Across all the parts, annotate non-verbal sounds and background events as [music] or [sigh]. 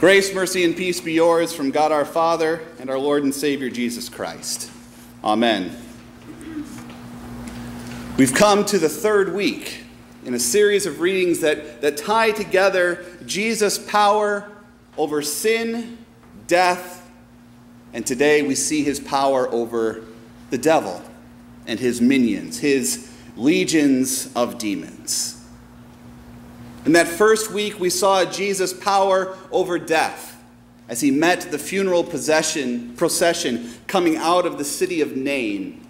Grace, mercy, and peace be yours from God our Father and our Lord and Savior Jesus Christ. Amen. We've come to the third week in a series of readings that, that tie together Jesus' power over sin, death, and today we see his power over the devil and his minions, his legions of demons. In that first week, we saw Jesus' power over death as he met the funeral procession, procession coming out of the city of Nain.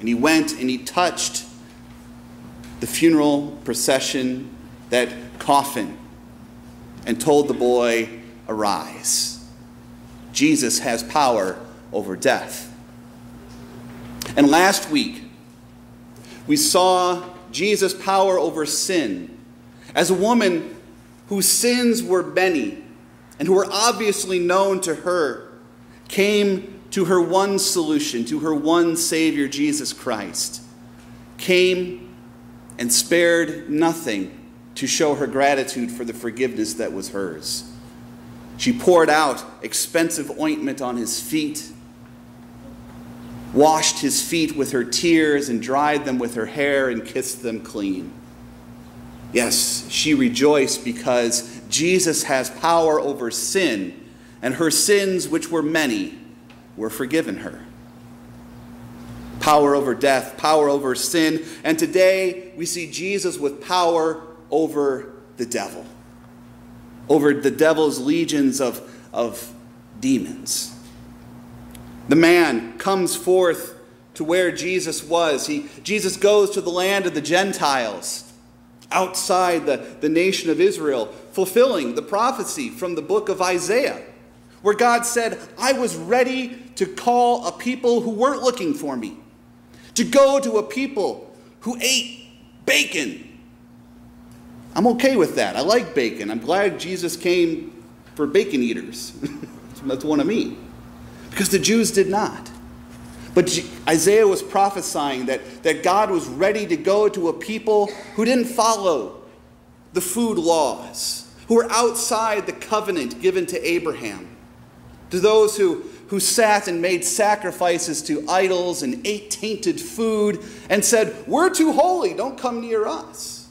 And he went and he touched the funeral procession, that coffin, and told the boy, Arise. Jesus has power over death. And last week, we saw Jesus' power over sin as a woman whose sins were many and who were obviously known to her came to her one solution, to her one Savior, Jesus Christ, came and spared nothing to show her gratitude for the forgiveness that was hers. She poured out expensive ointment on his feet, washed his feet with her tears, and dried them with her hair and kissed them clean. Yes, she rejoiced because Jesus has power over sin, and her sins, which were many, were forgiven her. Power over death, power over sin, and today we see Jesus with power over the devil, over the devil's legions of, of demons. The man comes forth to where Jesus was. He, Jesus goes to the land of the Gentiles outside the, the nation of Israel, fulfilling the prophecy from the book of Isaiah, where God said, I was ready to call a people who weren't looking for me, to go to a people who ate bacon. I'm okay with that. I like bacon. I'm glad Jesus came for bacon eaters. [laughs] That's one of me. Because the Jews did not. But Isaiah was prophesying that, that God was ready to go to a people who didn't follow the food laws, who were outside the covenant given to Abraham, to those who, who sat and made sacrifices to idols and ate tainted food and said, We're too holy, don't come near us.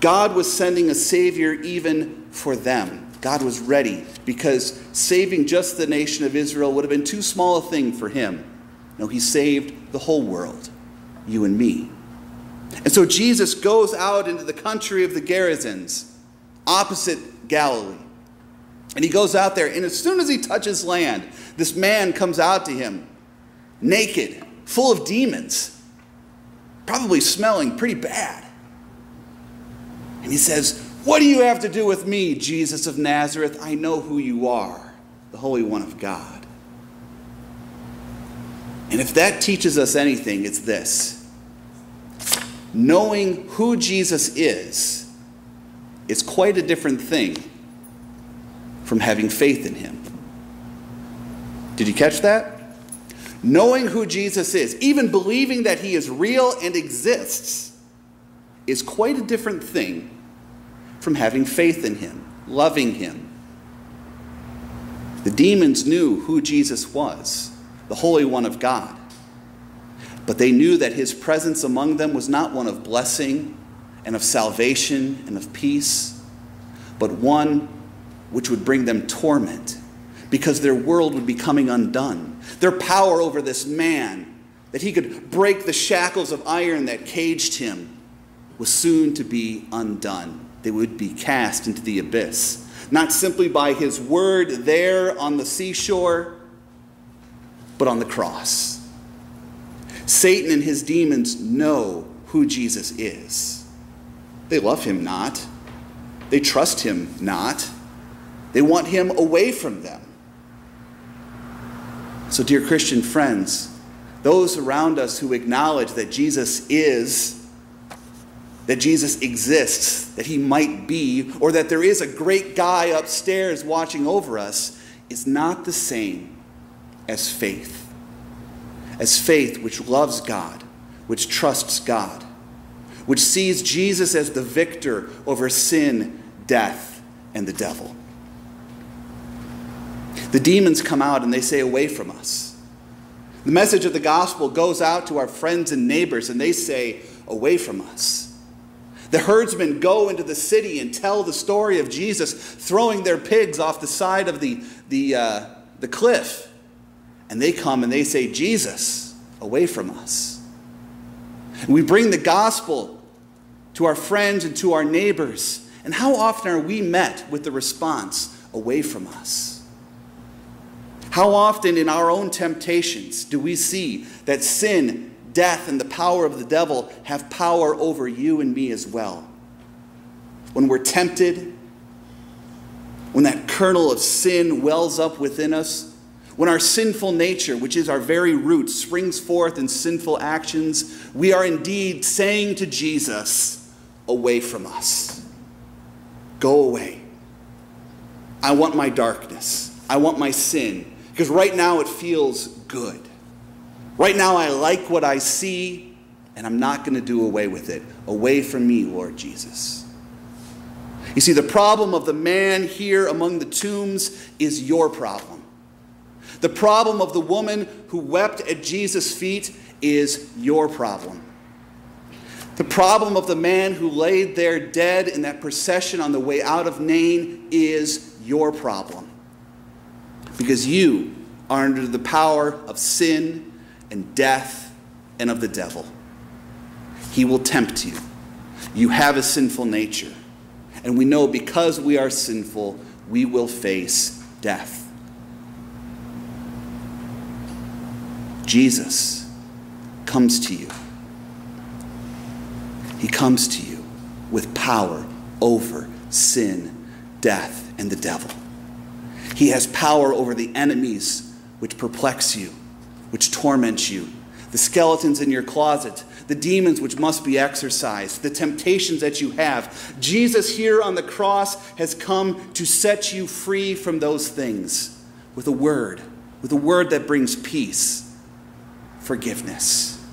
God was sending a Savior even for them. God was ready because saving just the nation of Israel would have been too small a thing for him. No, he saved the whole world, you and me. And so Jesus goes out into the country of the Gerasenes, opposite Galilee. And he goes out there, and as soon as he touches land, this man comes out to him, naked, full of demons, probably smelling pretty bad. And he says, what do you have to do with me, Jesus of Nazareth? I know who you are, the Holy One of God. And if that teaches us anything, it's this knowing who Jesus is is quite a different thing from having faith in him. Did you catch that? Knowing who Jesus is, even believing that he is real and exists, is quite a different thing from having faith in him, loving him. The demons knew who Jesus was, the Holy One of God. But they knew that his presence among them was not one of blessing and of salvation and of peace, but one which would bring them torment because their world would be coming undone. Their power over this man, that he could break the shackles of iron that caged him, was soon to be undone they would be cast into the abyss. Not simply by his word there on the seashore, but on the cross. Satan and his demons know who Jesus is. They love him not. They trust him not. They want him away from them. So, dear Christian friends, those around us who acknowledge that Jesus is that Jesus exists, that he might be, or that there is a great guy upstairs watching over us, is not the same as faith. As faith which loves God, which trusts God, which sees Jesus as the victor over sin, death, and the devil. The demons come out and they say, Away from us. The message of the gospel goes out to our friends and neighbors and they say, Away from us. The herdsmen go into the city and tell the story of Jesus throwing their pigs off the side of the, the, uh, the cliff. And they come and they say, Jesus, away from us. And we bring the gospel to our friends and to our neighbors. And how often are we met with the response, away from us? How often in our own temptations do we see that sin death and the power of the devil have power over you and me as well. When we're tempted, when that kernel of sin wells up within us, when our sinful nature, which is our very root, springs forth in sinful actions, we are indeed saying to Jesus, Away from us. Go away. I want my darkness. I want my sin. Because right now it feels good. Right now, I like what I see, and I'm not going to do away with it. Away from me, Lord Jesus. You see, the problem of the man here among the tombs is your problem. The problem of the woman who wept at Jesus' feet is your problem. The problem of the man who laid there dead in that procession on the way out of Nain is your problem. Because you are under the power of sin and death and of the devil. He will tempt you. You have a sinful nature. And we know because we are sinful, we will face death. Jesus comes to you. He comes to you with power over sin, death, and the devil. He has power over the enemies which perplex you which torments you, the skeletons in your closet, the demons which must be exorcised, the temptations that you have. Jesus here on the cross has come to set you free from those things with a word, with a word that brings peace, forgiveness.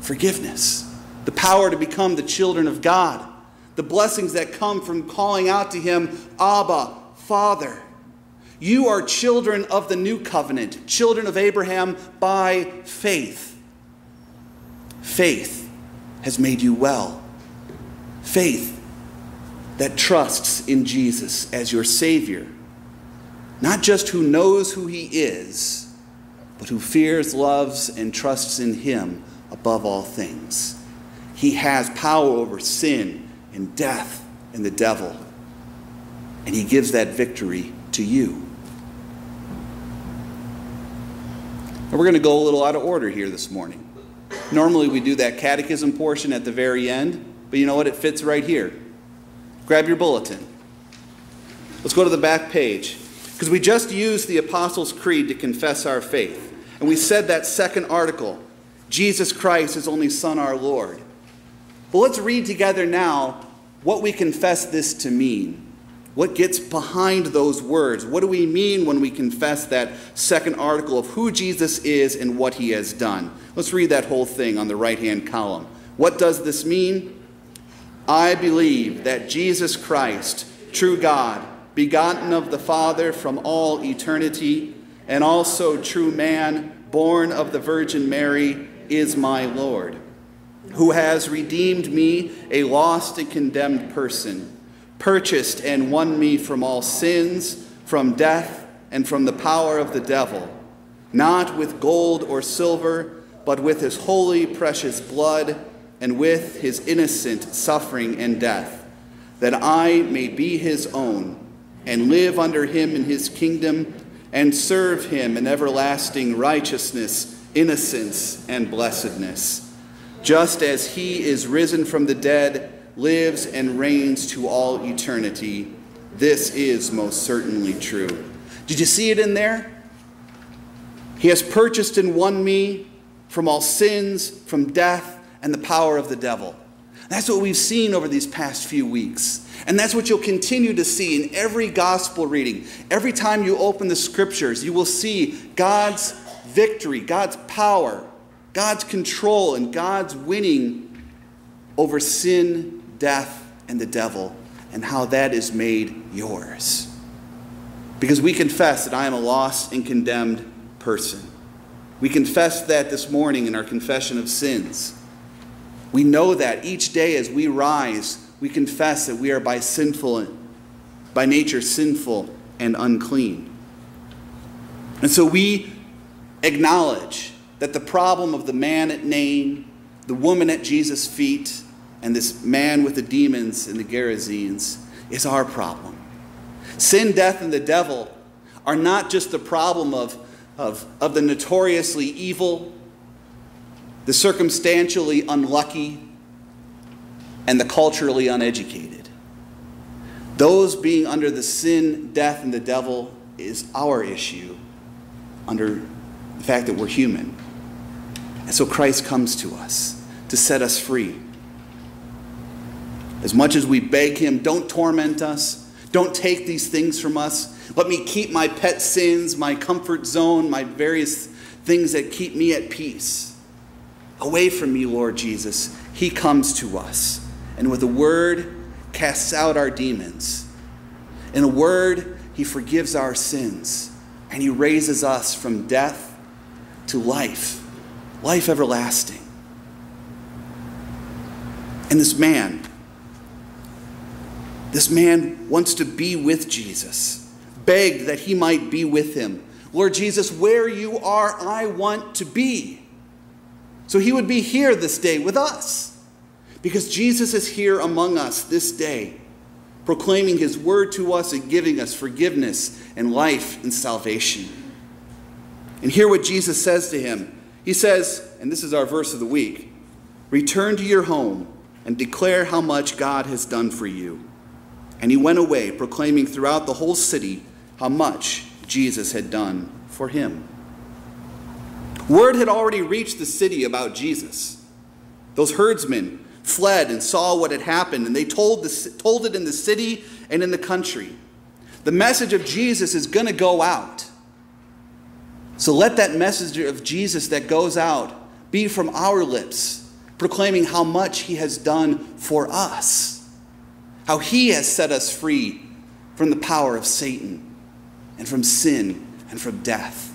Forgiveness. The power to become the children of God. The blessings that come from calling out to Him, Abba, Father. You are children of the new covenant, children of Abraham by faith. Faith has made you well. Faith that trusts in Jesus as your Savior. Not just who knows who He is, but who fears, loves, and trusts in Him above all things. He has power over sin and death and the devil, and He gives that victory to you. And we're going to go a little out of order here this morning. Normally we do that catechism portion at the very end, but you know what? It fits right here. Grab your bulletin. Let's go to the back page. Because we just used the Apostles' Creed to confess our faith. And we said that second article Jesus Christ is only Son, our Lord. Well, let's read together now what we confess this to mean. What gets behind those words? What do we mean when we confess that second article of who Jesus is and what he has done? Let's read that whole thing on the right hand column. What does this mean? I believe that Jesus Christ, true God, begotten of the Father from all eternity, and also true man, born of the Virgin Mary, is my Lord, who has redeemed me, a lost and condemned person purchased and won me from all sins, from death, and from the power of the devil, not with gold or silver, but with his holy, precious blood, and with his innocent suffering and death, that I may be his own, and live under him in his kingdom, and serve him in everlasting righteousness, innocence, and blessedness. Just as he is risen from the dead, lives and reigns to all eternity. This is most certainly true. Did you see it in there? He has purchased and won me from all sins, from death, and the power of the devil. That's what we've seen over these past few weeks. And that's what you'll continue to see in every gospel reading. Every time you open the scriptures, you will see God's victory, God's power, God's control, and God's winning over sin death, and the devil, and how that is made yours. Because we confess that I am a lost and condemned person. We confess that this morning in our confession of sins. We know that each day as we rise, we confess that we are by sinful, by nature sinful and unclean. And so we acknowledge that the problem of the man at Nain, the woman at Jesus' feet, and this man with the demons and the Gerasenes is our problem. Sin, death, and the devil are not just the problem of, of, of the notoriously evil, the circumstantially unlucky, and the culturally uneducated. Those being under the sin, death, and the devil is our issue under the fact that we're human. And so Christ comes to us to set us free. As much as we beg Him, don't torment us, don't take these things from us. Let me keep my pet sins, my comfort zone, my various things that keep me at peace. Away from me, Lord Jesus. He comes to us, and with a word, casts out our demons. In a word, He forgives our sins, and He raises us from death to life, life everlasting. And this man, this man wants to be with Jesus, begged that he might be with him. Lord Jesus, where you are, I want to be. So he would be here this day with us, because Jesus is here among us this day, proclaiming his word to us and giving us forgiveness and life and salvation. And hear what Jesus says to him. He says, and this is our verse of the week Return to your home and declare how much God has done for you. And he went away, proclaiming throughout the whole city how much Jesus had done for him. Word had already reached the city about Jesus. Those herdsmen fled and saw what had happened, and they told, the, told it in the city and in the country. The message of Jesus is going to go out. So let that message of Jesus that goes out be from our lips, proclaiming how much he has done for us, how he has set us free from the power of Satan and from sin and from death.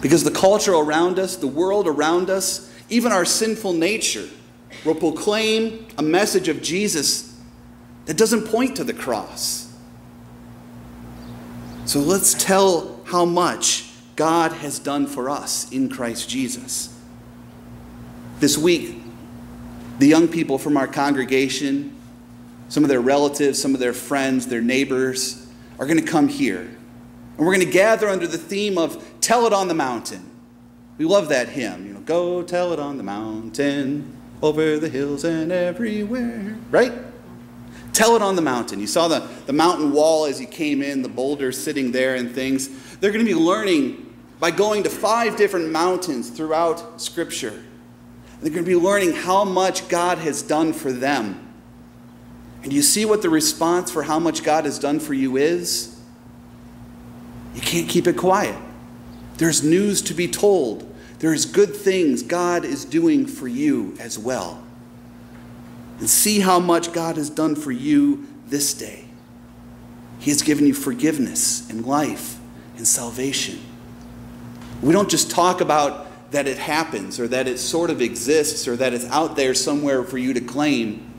Because the culture around us, the world around us, even our sinful nature will proclaim a message of Jesus that doesn't point to the cross. So let's tell how much God has done for us in Christ Jesus. This week, the young people from our congregation, some of their relatives, some of their friends, their neighbors, are going to come here. And we're going to gather under the theme of Tell It on the Mountain. We love that hymn. You know, go tell it on the mountain, over the hills and everywhere. Right? Tell it on the mountain. You saw the, the mountain wall as you came in, the boulders sitting there and things. They're going to be learning by going to five different mountains throughout Scripture. They're going to be learning how much God has done for them. And you see what the response for how much God has done for you is? You can't keep it quiet. There's news to be told. There's good things God is doing for you as well. And see how much God has done for you this day. He has given you forgiveness and life and salvation. We don't just talk about that it happens or that it sort of exists or that it's out there somewhere for you to claim.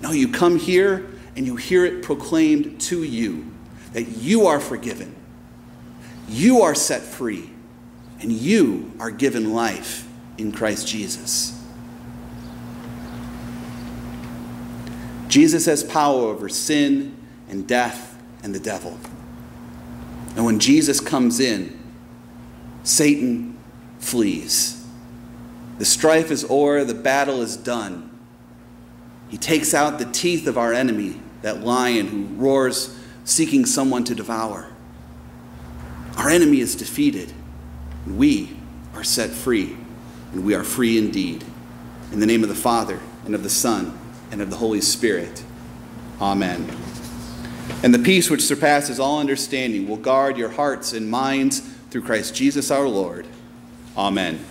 No, you come here and you hear it proclaimed to you that you are forgiven, you are set free, and you are given life in Christ Jesus. Jesus has power over sin and death and the devil. And when Jesus comes in, Satan flees. The strife is o'er, the battle is done. He takes out the teeth of our enemy, that lion who roars seeking someone to devour. Our enemy is defeated, and we are set free, and we are free indeed. In the name of the Father, and of the Son, and of the Holy Spirit. Amen. And the peace which surpasses all understanding will guard your hearts and minds through Christ Jesus our Lord. Amen.